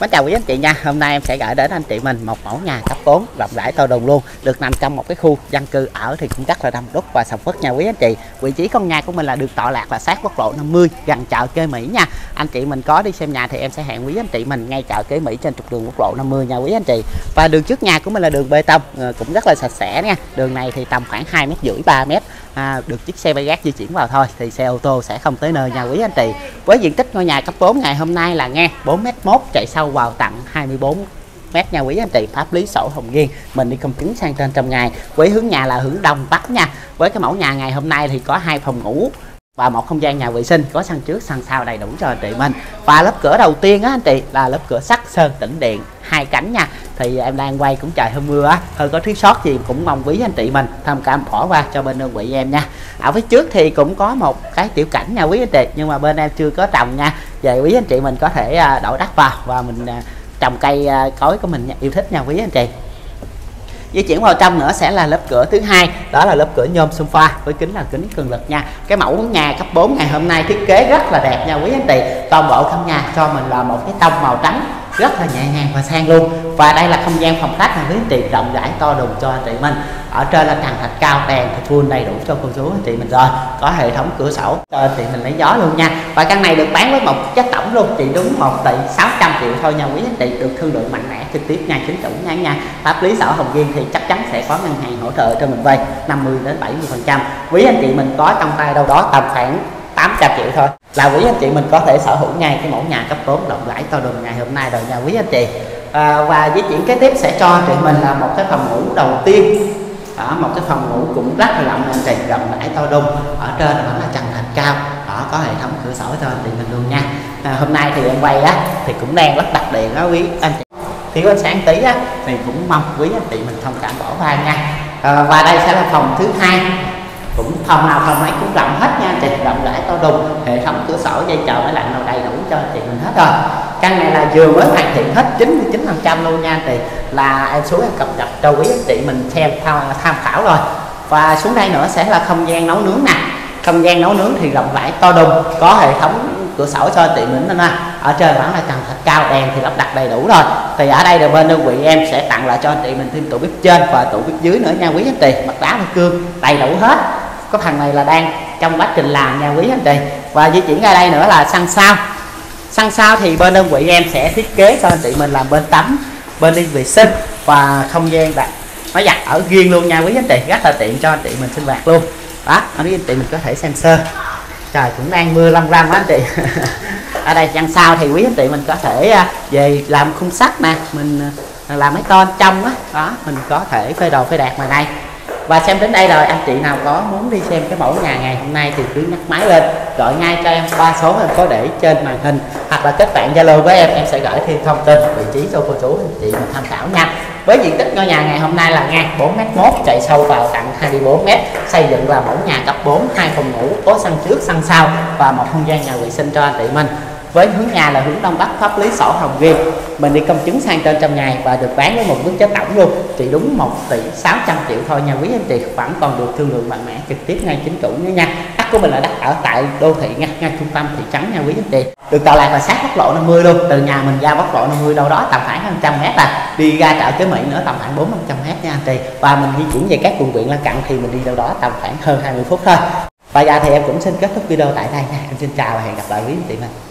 Mến chào quý anh chị nha. Hôm nay em sẽ gửi đến anh chị mình một mẫu nhà cấp 4 rộng rãi to đùng luôn, Được nằm trong một cái khu dân cư ở thì cũng rất là đông đúc và sầm uất nha quý anh chị. Vị trí con nhà của mình là được tọa lạc là sát quốc lộ 50 gần chợ Kê Mỹ nha. Anh chị mình có đi xem nhà thì em sẽ hẹn quý anh chị mình ngay chợ kế Mỹ trên trục đường quốc lộ 50 nha quý anh chị. Và đường trước nhà của mình là đường bê tông ờ, cũng rất là sạch sẽ nha. Đường này thì tầm khoảng 2 mét rưỡi 3 mét. À, được chiếc xe bay gác di chuyển vào thôi thì xe ô tô sẽ không tới nơi nha quý anh chị. Với diện tích ngôi nhà cấp 4 ngày hôm nay là nghe 4m1 chạy sâu vào tặng 24 mét nha quý anh chị pháp lý sổ hồng riêng mình đi công chứng sang tên trong ngày. Với hướng nhà là hướng đông bắc nha. Với cái mẫu nhà ngày hôm nay thì có hai phòng ngủ và một không gian nhà vệ sinh có sân trước, sân sau đầy đủ cho anh chị mình. Và lớp cửa đầu tiên á anh chị, là lớp cửa sắt sơn tĩnh điện, hai cánh nha. Thì em đang quay cũng trời hơi mưa á, hơi có thiếu sót gì cũng mong quý anh chị mình thông cảm bỏ qua cho bên đơn vị em nha. Ở phía trước thì cũng có một cái tiểu cảnh nha quý anh chị, nhưng mà bên em chưa có trồng nha. Về quý anh chị mình có thể à, đổ đất vào và mình à, trồng cây à, cối của mình yêu thích nha quý anh chị di chuyển vào trong nữa sẽ là lớp cửa thứ hai. Đó là lớp cửa nhôm sofa với kính là kính cường lực nha. Cái mẫu nhà cấp 4 ngày hôm nay thiết kế rất là đẹp nha quý anh chị. Toàn bộ căn nhà cho mình là một cái tông màu trắng rất là nhẹ nhàng và sang luôn. Và đây là không gian phòng khách mà quý anh chị rộng rãi to đùng cho anh chị mình. Ở trên là trần thạch cao đèn thì full đầy đủ cho cô chú anh chị mình rồi. Có hệ thống cửa sổ cho anh chị mình lấy gió luôn nha. Và căn này được bán với một chất tổng luôn, chỉ đúng 1 tỷ 600 triệu thôi nha quý anh chị. Được thương lượng mạnh mẽ, trực tiếp nha, chính chủ nha nha. Pháp lý sở hồng viên thì chắc chắn sẽ có ngân hàng hỗ trợ cho mình vay 50 đến 70 phần trăm. Quý anh chị mình có trong tay đâu đó tầm khoảng 800 triệu thôi. Là quý anh chị mình có thể sở hữu ngay cái mẫu nhà cấp 4 rộng rãi to đùng ngày hôm nay rồi nha quý anh chị. À, và di chuyển kế tiếp sẽ cho chị mình là một cái phòng ngủ đầu tiên. Ở một cái phòng ngủ cũng rất là rộng anh chị rộng rãi to đùng. Ở trên vẫn là trần thạch cao đó có hệ thống cửa sổ cho anh chị mình luôn nha. À, hôm nay thì em quay á thì cũng đang lắp đặt điện đó quý anh chị. Thiếu ánh sáng tí á thì cũng mong quý anh chị mình thông cảm bỏ qua nha. À, và đây sẽ là phòng thứ hai phòng nào phòng ấy cũng rộng hết nha chị rộng rãi to đùng. Hệ thống cửa sổ dây chờ máy lạnh nào đầy đủ cho chị mình hết rồi. Căn này là vừa mới hoàn thiện hết 99 phần trăm luôn nha chị là em xuống em cập nhật cho quý anh chị mình xem tham, tham khảo rồi. Và xuống đây nữa sẽ là không gian nấu nướng nè. Không gian nấu nướng thì rộng rãi to đùng có hệ thống cửa sổ cho chị mình nè ở trên vẫn là trần thạch cao đèn thì lắp đặt đầy đủ rồi. Thì ở đây là bên đơn vị em sẽ tặng lại cho anh chị mình thêm tủ bếp trên và tủ bếp dưới nữa nha quý anh chị. Mặt đá và cương đầy đủ hết có thằng này là đang trong quá trình làm nha quý anh chị. Và di chuyển ra đây nữa là sân sau sân sau thì bên đơn vị em sẽ thiết kế cho anh chị mình làm bên tắm, bên đi vệ sinh và không gian đặt nó giặt, ở riêng luôn nha quý anh chị. Rất là tiện cho anh chị mình sinh hoạt luôn. Đó anh chị mình có thể xem sơ. Trời, cũng đang mưa lâm râm quá anh chị. Ở đây sân sau thì quý anh chị mình có thể à, về làm khung sắt nè, mình à, làm mấy con trong á. Đó. đó mình có thể phê đồ phê đạt mà đây và xem đến đây rồi, anh chị nào có muốn đi xem cái mẫu nhà ngày hôm nay thì cứ nhắc máy lên. Gọi ngay cho em qua số em có để trên màn hình, hoặc là kết bạn zalo với em em sẽ gửi thêm thông tin vị trí cho cô chú anh chị mình tham khảo nha. Với diện tích ngôi nhà ngày hôm nay là ngang 4m1 chạy sâu vào tặng 24m xây dựng là mẫu nhà cấp 4 hai phòng ngủ có sân trước, sân sau và một không gian nhà vệ sinh cho anh chị mình với hướng nhà là hướng đông bắc, pháp lý sổ hồng viên mình đi công chứng sang trên trong ngày và được bán với một mức giá tổng luôn. Chỉ đúng 1 tỷ 600 triệu thôi nha quý anh chị. Vẫn còn được thương lượng mạnh mẽ trực tiếp ngay chính chủ nữa nha. Đất của mình là đất ở tại đô thị nha, ngay trung tâm thị trấn nha quý anh chị. Được tọa lạc là sát quốc lộ 50 luôn. Từ nhà mình ra quốc lộ 50 đâu đó tầm khoảng 100 mét là đi ra chợ Chế mỹ nữa tầm khoảng 4 500 mét nha anh chị. Và mình di chuyển về các quận huyện lân cận thì mình đi đâu đó tầm khoảng hơn 20 phút thôi. Và giờ thì em cũng xin kết thúc video tại đây nha. Em xin chào và hẹn gặp lại quý anh chị mình.